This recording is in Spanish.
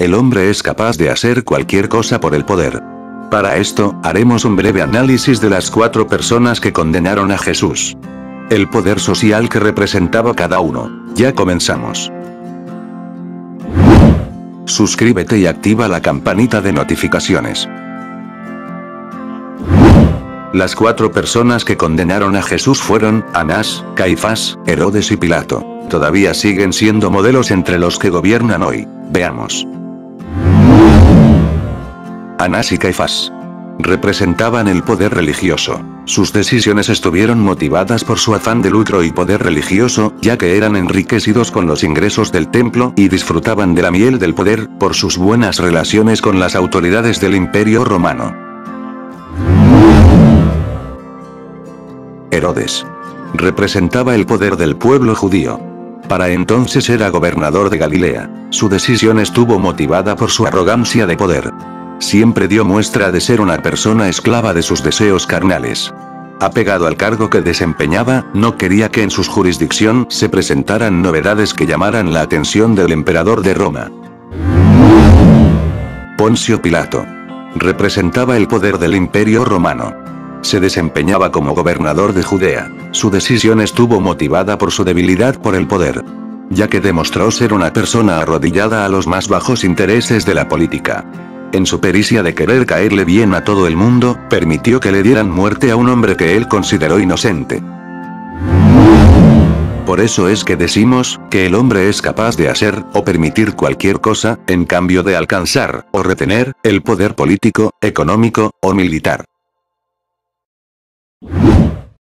El hombre es capaz de hacer cualquier cosa por el poder. Para esto, haremos un breve análisis de las cuatro personas que condenaron a Jesús. El poder social que representaba cada uno. Ya comenzamos. Suscríbete y activa la campanita de notificaciones. Las cuatro personas que condenaron a Jesús fueron, Anás, Caifás, Herodes y Pilato. Todavía siguen siendo modelos entre los que gobiernan hoy. Veamos. Anás y Caifás. Representaban el poder religioso. Sus decisiones estuvieron motivadas por su afán de lucro y poder religioso, ya que eran enriquecidos con los ingresos del templo y disfrutaban de la miel del poder, por sus buenas relaciones con las autoridades del imperio romano. Herodes. Representaba el poder del pueblo judío. Para entonces era gobernador de Galilea. Su decisión estuvo motivada por su arrogancia de poder. Siempre dio muestra de ser una persona esclava de sus deseos carnales. Apegado al cargo que desempeñaba, no quería que en su jurisdicción se presentaran novedades que llamaran la atención del emperador de Roma. Poncio Pilato. Representaba el poder del imperio romano. Se desempeñaba como gobernador de Judea. Su decisión estuvo motivada por su debilidad por el poder. Ya que demostró ser una persona arrodillada a los más bajos intereses de la política. En su pericia de querer caerle bien a todo el mundo, permitió que le dieran muerte a un hombre que él consideró inocente. Por eso es que decimos, que el hombre es capaz de hacer, o permitir cualquier cosa, en cambio de alcanzar, o retener, el poder político, económico, o militar.